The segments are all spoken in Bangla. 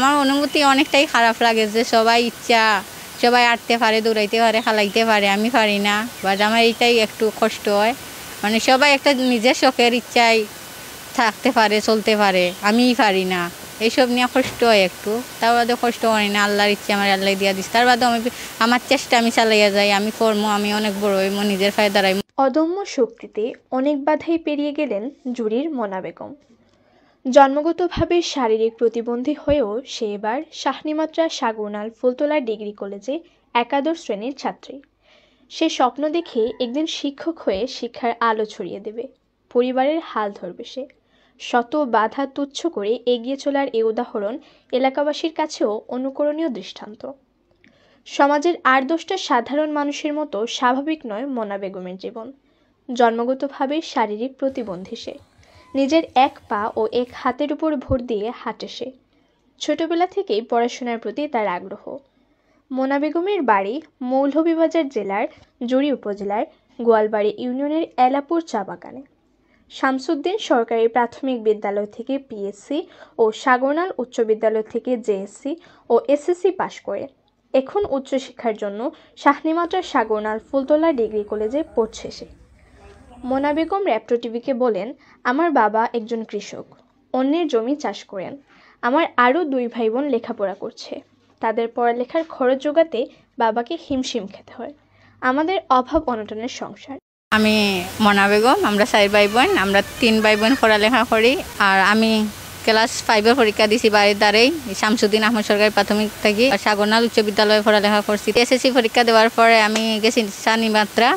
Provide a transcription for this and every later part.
আমার অনুভূতি অনেকটাই খারাপ লাগে যে সবাই ইচ্ছা, সবাই আটতে পারে, দৌড়াইতে পারে খালাইতে পারে, আমি পারি না। বাট আমার এইটাই একটু কষ্ট হয়। মানে সবাই একটা নিজের শখের ইচ্ছায় থাকতে পারে, চলতে পারে, আমিই পারি না। এইসব নিয়ে কষ্ট হয় একটু। তার বাদে কষ্ট হয় না, আল্লাহর ইচ্ছে আমার আল্লাহ দিয়া দিস তার বাদে আমি, আমার চেষ্টা আমি চালাইয়া যাই, আমি কর্ম, আমি অনেক বড় হইম নিজের ফায়দা দাঁড়াই অদম্য শক্তিতে অনেক বাধাই পেরিয়ে গেলেন জুরির মোনা বেগম। জন্মগতভাবে শারীরিক প্রতিবন্ধী হয়েও সে এবার শাহনিমাত্রা সাগুনাল ফুলতলা ডিগ্রি কলেজে একাদশ শ্রেণির ছাত্রী। সে স্বপ্ন দেখে একদিন শিক্ষক হয়ে শিক্ষার আলো ছড়িয়ে দেবে। পরিবারের হাল ধরবে সে। শত বাধা তুচ্ছ করে এগিয়ে চলার এ উদাহরণ এলাকাবাসীর কাছেও অনুকরণীয় দৃষ্টান্ত। সমাজের আর দশটা সাধারণ মানুষের মতো স্বাভাবিক নয় মোনা বেগমের জীবন। জন্মগতভাবে শারীরিক প্রতিবন্ধী সে। নিজের এক পা ও এক হাতের উপর ভর দিয়ে হাঁটে সে। ছোটবেলা থেকেই পড়াশোনার প্রতি তার আগ্রহ। মোনা বেগমের বাড়ি মৌলভীবাজার জেলার জুড়ি উপজেলার গোয়ালবাড়ি ইউনিয়নের এলাপুর চা বাগানে। শামসুদ্দিন সরকারি প্রাথমিক বিদ্যালয় থেকে পিএসসি ও সাগরনাল উচ্চ বিদ্যালয় থেকে জেএসসি ও এসএসসি পাশ করে। এখন উচ্চশিক্ষার জন্য শাহনিমাত্রা সাগরনাল ফুলতলা ডিগ্রি কলেজে পড়ছে সে। মোনা বেগম র্যাপ্টো টিভিকে বলেন, আমার বাবা একজন কৃষক, অন্যের জমি চাষ করেন। আমার আরও দুই ভাই বোন লেখাপড়া করছে। তাদের পড়ালেখার খরচ জোগাতে বাবাকে হিমশিম খেতে হয়। আমাদের অভাব অনটনের সংসার। আমি মনা বেগম, আমরা চার ভাই বোন আমরা তিন ভাই বোন পড়ালেখা করি। আর আমি ক্লাস ফাইভের পরীক্ষা দিছি বাড়ির দ্বারাই। শামসুদ্দিন আহমদ সরকারি প্রাথমিক থেকে সাগরনাল উচ্চ বিদ্যালয়ে পড়ালেখা করছি। এসএসসি পরীক্ষা দেওয়ার পরে আমি গেছি সানিমাত্রা।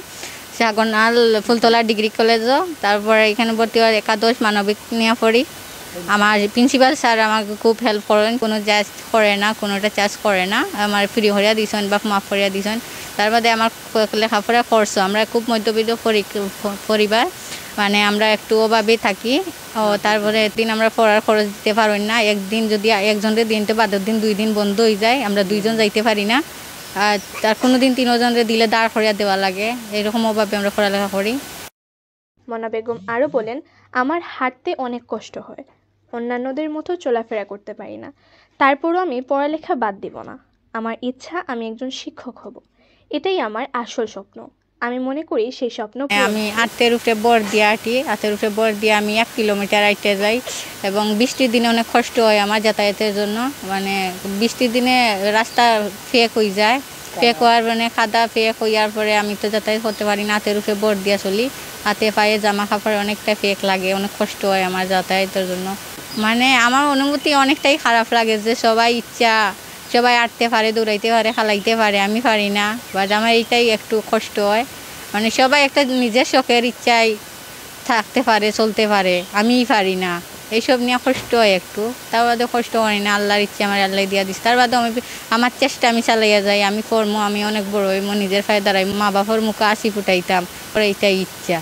সাগরনাল ফুলতলা ডিগ্রি কলেজও, তারপরে এখানে ভর্তি হওয়ার একাদশ মানবিক নিয়ে পড়ি। আমার প্রিন্সিপাল স্যার আমাকে খুব হেল্প করেন, কোনো চার্জ করে না, কোনোটা চার্জ করে না। আমার ফ্রি হরিয়া দিছেন বা মাফ করিয়া দিছেন। তার বাদে আমার লেখাপড়া করছ, আমরা খুব মধ্যবিত্ত পরিবার। মানে আমরা একটু অভাবে থাকি। ও তারপরে দিন আমরা পড়ার খরচ দিতে পারি না। একদিন যদি একজনের দিনতে বাদের দিন, দুই দিন বন্ধ হয়ে যায়, আমরা দুইজন যাইতে পারি না। আর কোনো দিন তিনজনের দিলে দাঁড় করিয়া দেওয়া লাগে। এরকম অভাবে আমরা পড়ালেখা করি। মনা বেগম আরও বলেন, আমার হাঁটতে অনেক কষ্ট হয়। অন্যান্যদের মতো চলাফেরা করতে পারি না। তারপরও আমি পড়ালেখা বাদ দিব না। আমার ইচ্ছা আমি একজন শিক্ষক হব। এটাই আমার আসল স্বপ্ন। আমি মনে করি সেই স্বপ্ন আমি আটের উপরে বর দিয়ে আটি আটের উপরে বর দিয়ে আমি এক কিলোমিটার আইতে যাই এবং বৃষ্টির দিনে অনেক কষ্ট হয় আমার যাতায়াতের জন্য। মানে বৃষ্টির দিনে রাস্তা ফেক হয়ে যায়। ফেক হওয়ার মানে খাদা ফেক হইয়ার পরে আমি তো যাতায়াত করতে পারি না হাতের উপরে বর দিয়ে চলি। হাতে পায়ে জামা কাপড় অনেকটা ফেক লাগে অনেক কষ্ট হয় আমার যাতায়াতের জন্য। মানে আমার অনুভূতি অনেকটাই খারাপ লাগে যে সবাই ইচ্ছা সবাই আটতে পারে, দৌড়াইতে পারে খালাইতে পারে, আমি পারি না। বাট আমার এইটাই একটু কষ্ট হয়। মানে সবাই একটা নিজের শখের ইচ্ছায় থাকতে পারে, চলতে পারে আমিই পারি না। এইসব নিয়ে কষ্ট হয় একটু। তার বাদে কষ্ট হয় না, আল্লাহর ইচ্ছে আমার আল্লাহ দিয়া দিস তার বাদে আমি আমার চেষ্টা আমি চালাইয়া যাই, আমি কর্ম, আমি অনেক বড় হইব, নিজের ফায়দা দাঁড়াই মা বাবার মুখে আসি ফুটাইতাম এইটাই ইচ্ছা।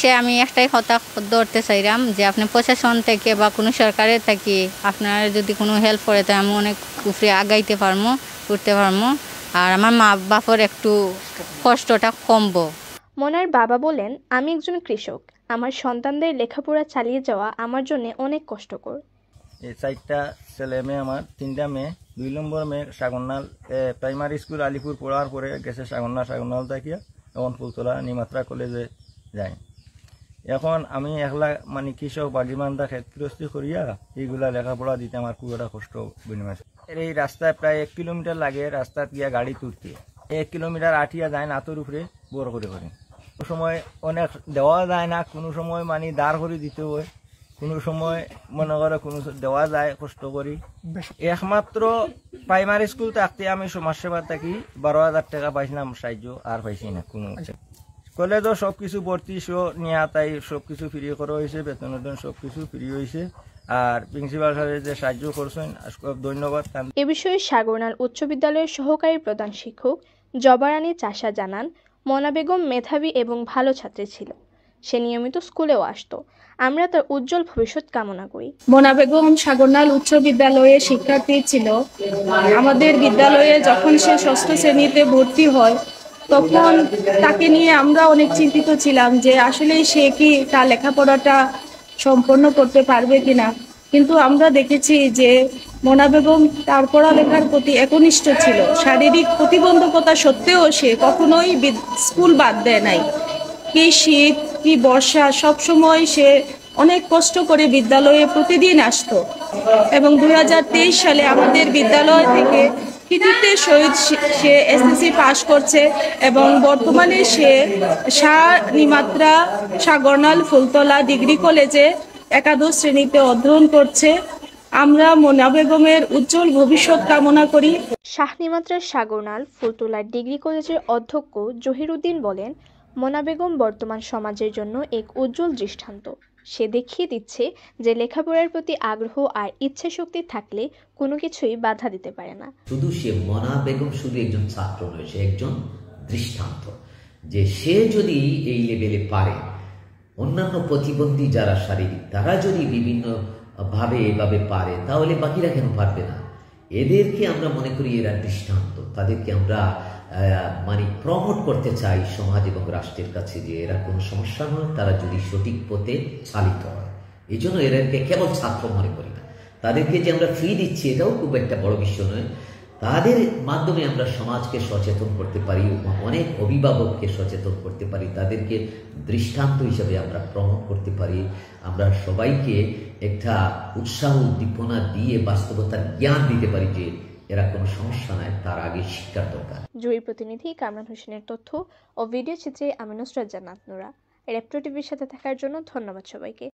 সে আমি একটাই কথা ধরতে চাইলাম যে আপনি প্রশাসন থেকে বা কোনো সরকারের থেকে আপনার যদি কোনো হেল্প করে তো আমি অনেক উপরে আগাইতে পারব করতে পারব আর আমার মা বাপর একটু কষ্টটা কমবো। মনার বাবা বলেন আমি একজন কৃষক। আমার সন্তানদের লেখাপড়া চালিয়ে যাওয়া আমার জন্য অনেক কষ্টকর। এই চারটা ছেলে মেয়ে আমার তিনটা মেয়ে দুই নম্বর মেয়ে সাগরনাল প্রাইমারি স্কুল আলিপুর পড়ার পরে গেছে সাগরনাল সাগরনাল থাকিয়া এখন ফুলতলা নিমাত্রা কলেজে যায়। এখন আমি একলা মানে কৃষক বাগিমান্দা ক্ষেত্রস্থি করিয়া এইগুলা লেখাপড়া দিতে আমার খুব একটা কষ্ট বিনিময় এই রাস্তায় প্রায় এক কিলোমিটার লাগে, রাস্তাত গিয়া গাড়ি তুলতে এক কিলোমিটার আটিয়া যায় নাতর উপরে বড় করে করে। কোনো সময় অনেক দেওয়া যায় না, কোনো সময় মানে দাঁড় করে দিতে হয়। কোনো সময় মনে করে কোনো দেওয়া যায়, কষ্ট করি একমাত্র প্রাইমারি স্কুল থাকতে আমি সমাজসেবা থাকি বারো হাজার টাকা পাইছিলাম, সাহায্য আর পাইছি না কোনো। কলেজও সব কিছু ভর্তি শো নিয়ে তাই সব কিছু ফ্রি করা হয়েছে বেতন বেতন সব কিছু ফ্রি হয়েছে আর প্রিন্সিপাল স্যারের যে সাহায্য করছেন ধন্যবাদ। এ বিষয়ে সাগরনাল উচ্চ বিদ্যালয়ের সহকারী প্রধান শিক্ষক জবারানী চাষা জানান মনা বেগম মেধাবী এবং ভালো ছাত্রী ছিল। সে নিয়মিত স্কুলেও আসতো। আমরা তার উজ্জ্বল ভবিষ্যৎ কামনা করি। মোনা বেগম সাগরনাল উচ্চ বিদ্যালয়ে শিক্ষার্থী ছিল। আমাদের বিদ্যালয়ে যখন সে ষষ্ঠ শ্রেণীতে ভর্তি হয় তখন তাকে নিয়ে আমরা অনেক চিন্তিত ছিলাম যে আসলে সে কি তার লেখাপড়াটা সম্পন্ন করতে পারবে কিনা। কিন্তু আমরা দেখেছি যে মোনা বেগম তার পড়ালেখার প্রতি একনিষ্ঠ ছিল। শারীরিক প্রতিবন্ধকতা সত্ত্বেও সে কখনোই স্কুল বাদ দেয় নাই। কি শীত, কি বর্ষা, সব সময় সে অনেক কষ্ট করে বিদ্যালয়ে প্রতিদিন আসতো। এবং দু হাজার তেইশ সালে আমাদের বিদ্যালয় থেকে কৃতিত্বের সহিত সে- এসএসসি পাশ করছে এবং বর্তমানে সে শাহ নিমাত্রা সাগরনাল ফুলতলা ডিগ্রি কলেজে একাদশ শ্রেণীতে অধ্যয়ন করছে। আমরা মোনা বেগমের উজ্জ্বল ভবিষ্যৎ কামনা করি। শাহনিমাত্রার সাগরনাল ফুলতলা ডিগ্রি কলেজের অধ্যক্ষ জহিরুদ্দিন বলেন, মোনা বেগম বর্তমান সমাজের জন্য এক উজ্জ্বল দৃষ্টান্ত। সে দেখিয়ে দিচ্ছে যে লেখাপড়ার প্রতি আগ্রহ আর ইচ্ছে শক্তি থাকলে কোনো কিছুই বাধা দিতে পারে না। শুধু সে মনা বেগম, শুধু একজন ছাত্র নয়, সে একজন দৃষ্টান্ত। যে সে যদি এই লেভেলে পারে, অন্যান্য প্রতিবন্ধী যারা শারীরিক, তারা যদি বিভিন্ন ভাবে এভাবে পারে, তাহলে বাকিরা কেন পারবে না? এদেরকে আমরা মনে করি এরা দৃষ্টান্ত। তাদেরকে আমরা মানে প্রমোট করতে চাই সমাজ এবং রাষ্ট্রের কাছে যে এরা কোনো সমস্যা নয় তারা যদি সঠিক পথে চালিত হয়। এই জন্য এদেরকে কেবল ছাত্র মনে করি না। তাদেরকে যে আমরা ফ্রি দিচ্ছি, এটাও খুব একটা বড় বিষয় নয়। তাদের মাধ্যমে আমরা সমাজকে সচেতন করতে পারি অনেক অভিভাবককে সচেতন করতে পারি। তাদেরকে দৃষ্টান্ত হিসেবে আমরা প্রমোট করতে পারি। আমরা সবাইকে একটা উৎসাহ, উদ্দীপনা দিয়ে বাস্তবতার জ্ঞান দিতে পারি যে এরা কোনো সমস্যা নাই, তার আগে শিক্ষার দরকার। জুরি প্রতিনিধি কামরান হোসেনের তথ্য ও ভিডিও চিত্রে আমি নুসরাত জান্নাত নুরা রেপ্টো টিভির সাথে থাকার জন্য ধন্যবাদ সবাইকে।